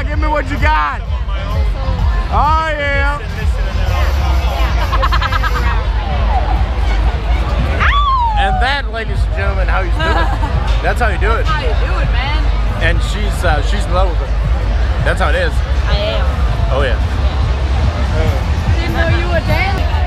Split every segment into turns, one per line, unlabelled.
on, give me what you got. Oh yeah. And that, ladies and gentlemen, how you do it. That's how you do it.
How you doing, man?
And she's uh, she's in love with it. That's how it is.
I am.
Oh yeah.
Didn't know you were dancing.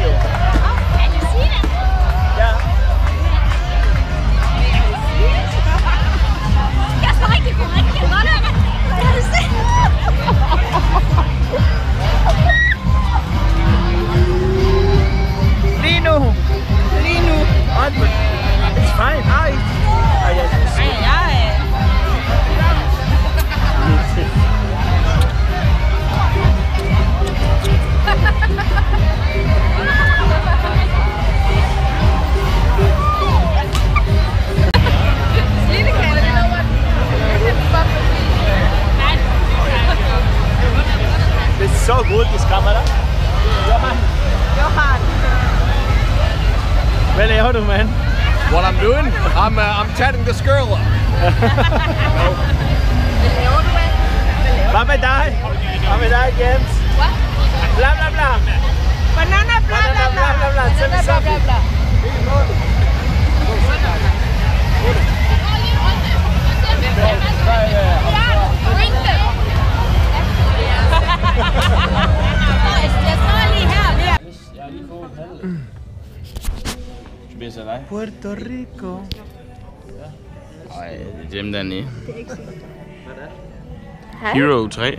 You Det er
så godt, de. Johan,
Johan.
hvad laver du, mand?
What I'm doing? I'm uh, I'm chatting this girl up.
Hvad laver du, mand?
Hvad med dig? Hvad med dig, Jens?
Hvad?
Bla bla bla.
Banana bla bla bla.
Bla, bla, bla, bla.
Banana bla bla
something.
Spiser dig?
Puerto Rico.
Nej, det er dem dernede. Hero 3.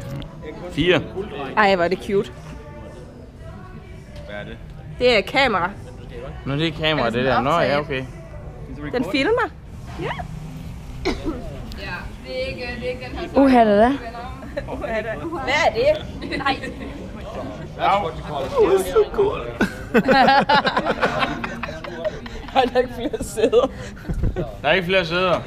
4.
Ej, hvor er det cute.
Hvad er det?
Det er kamera.
Nå, det er kamera,
Er det
det der. Nå, ja, okay.
Den filmer. Ja. Uha, det der. Hvad er det? Nej. Og der er ikke flere sæder.
Der er ikke flere sæder.